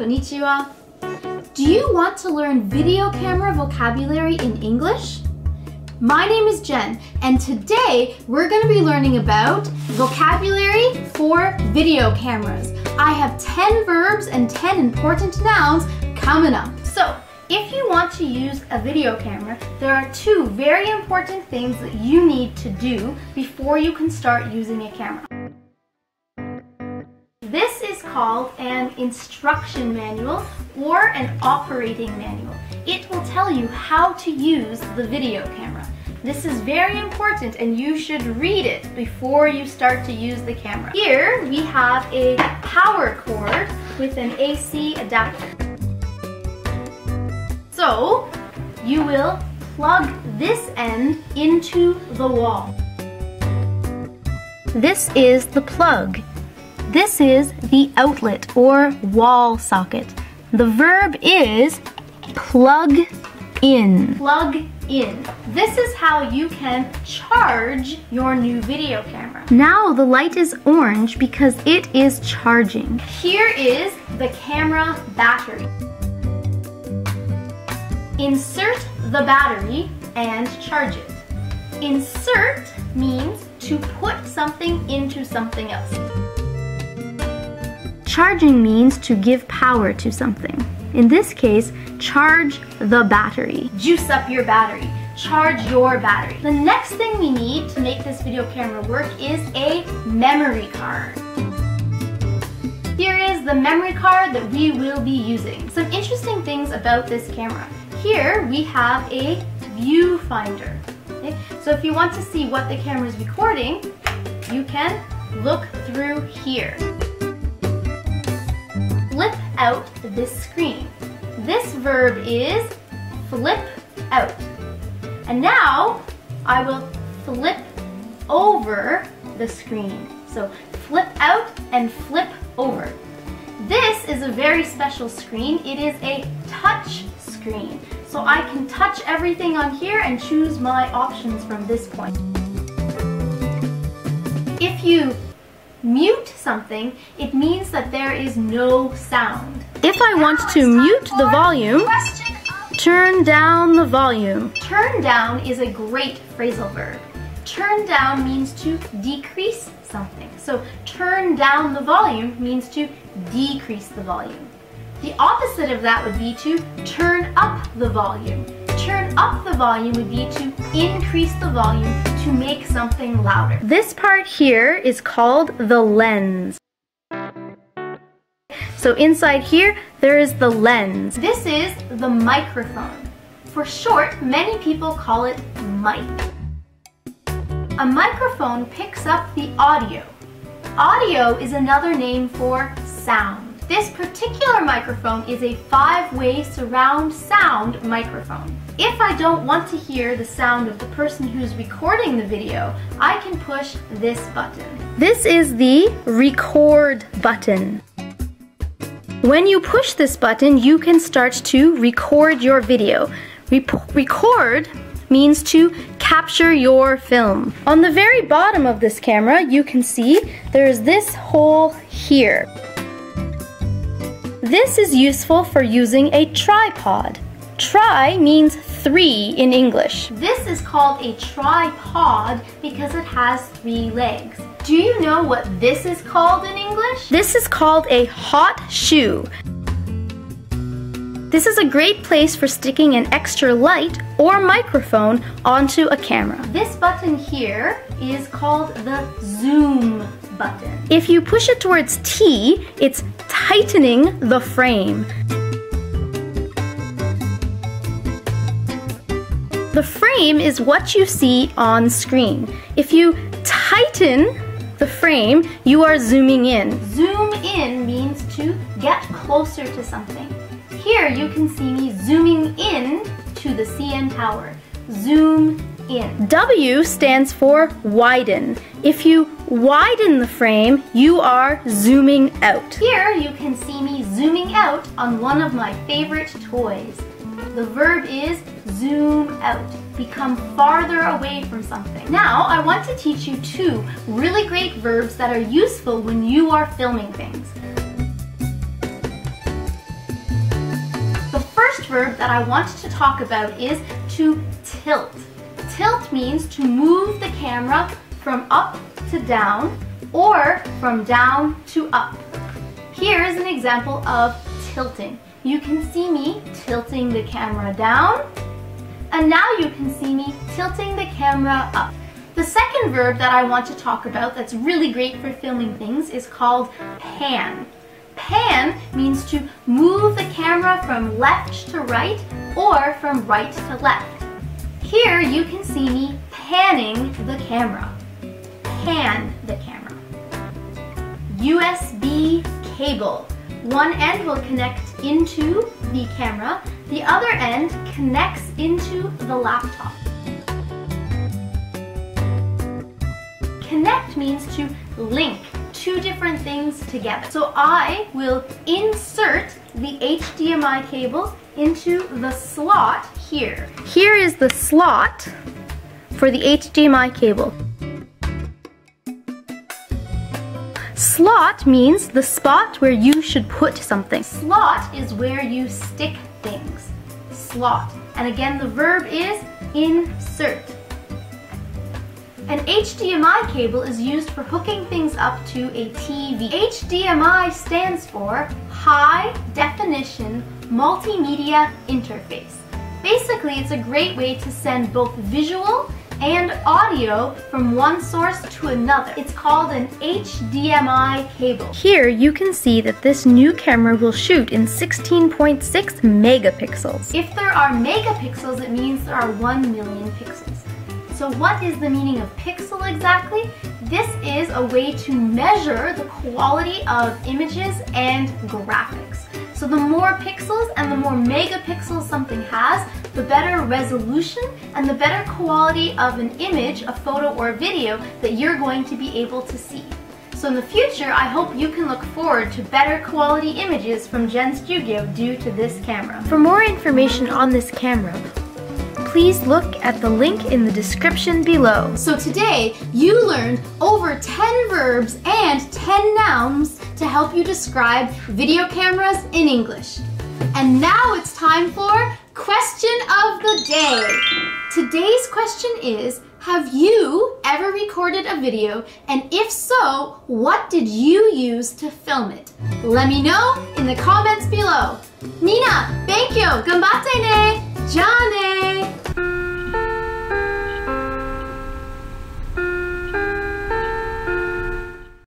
konnichiwa. Do you want to learn video camera vocabulary in English? My name is Jen, and today we're going to be learning about vocabulary for video cameras. I have 10 verbs and 10 important nouns coming up. So, if you want to use a video camera, there are two very important things that you need to do before you can start using a camera. Called an instruction manual or an operating manual. It will tell you how to use the video camera. This is very important and you should read it before you start to use the camera. Here we have a power cord with an AC adapter. So you will plug this end into the wall. This is the plug. This is the outlet or wall socket. The verb is plug in. Plug in. This is how you can charge your new video camera. Now the light is orange because it is charging. Here is the camera battery. Insert the battery and charge it. Insert means to put something into something else. Charging means to give power to something. In this case, charge the battery. Juice up your battery. Charge your battery. The next thing we need to make this video camera work is a memory card. Here is the memory card that we will be using. Some interesting things about this camera. Here we have a viewfinder. Okay? So if you want to see what the camera is recording, you can look through here out this screen. This verb is flip out. And now I will flip over the screen. So flip out and flip over. This is a very special screen. It is a touch screen. So I can touch everything on here and choose my options from this point. If you mute something, it means that there is no sound. If I want to mute the volume, turn down the volume. Turn down is a great phrasal verb. Turn down means to decrease something. So turn down the volume means to decrease the volume. The opposite of that would be to turn up the volume. Turn up the volume would be to increase the volume to make something louder. This part here is called the lens. So inside here, there is the lens. This is the microphone. For short, many people call it mic. A microphone picks up the audio. Audio is another name for sound. This particular microphone is a five-way surround sound microphone. If I don't want to hear the sound of the person who's recording the video, I can push this button. This is the record button. When you push this button, you can start to record your video. Re record means to capture your film. On the very bottom of this camera, you can see there's this hole here. This is useful for using a tripod. Tri means three in English. This is called a tripod because it has three legs. Do you know what this is called in English? This is called a hot shoe. This is a great place for sticking an extra light or microphone onto a camera. This button here is called the zoom button. If you push it towards T, it's tightening the frame. The frame is what you see on screen. If you tighten the frame, you are zooming in. Zoom in means to get closer to something. Here you can see me zooming in to the CN Tower. Zoom in. W stands for widen. If you widen the frame, you are zooming out. Here you can see me zooming out on one of my favorite toys. The verb is zoom out, become farther away from something. Now, I want to teach you two really great verbs that are useful when you are filming things. The first verb that I want to talk about is to tilt. Tilt means to move the camera from up to down or from down to up. Here is an example of tilting. You can see me tilting the camera down and now you can see me tilting the camera up. The second verb that I want to talk about that's really great for filming things is called pan. Pan means to move the camera from left to right or from right to left. Here you can see me panning the camera. Pan the camera. USB cable. One end will connect into the camera, the other end connects into the laptop. Connect means to link two different things together. So I will insert the HDMI cable into the slot here. Here is the slot for the HDMI cable. Slot means the spot where you should put something. Slot is where you stick things. Slot. And again, the verb is insert. An HDMI cable is used for hooking things up to a TV. HDMI stands for High Definition Multimedia Interface. Basically, it's a great way to send both visual and audio from one source to another. It's called an HDMI cable. Here you can see that this new camera will shoot in 16.6 megapixels. If there are megapixels, it means there are 1 million pixels. So what is the meaning of pixel exactly? This is a way to measure the quality of images and graphics. So the more pixels and the more megapixels something has, the better resolution and the better quality of an image, a photo or a video that you're going to be able to see. So in the future, I hope you can look forward to better quality images from Jen Studio due to this camera. For more information on this camera, please look at the link in the description below. So today, you learned over 10 verbs and 10 nouns to help you describe video cameras in English. And now it's time for question of the day. Today's question is, have you ever recorded a video? And if so, what did you use to film it? Let me know in the comments below. Nina, thank you. Gambatte ne. Johnny!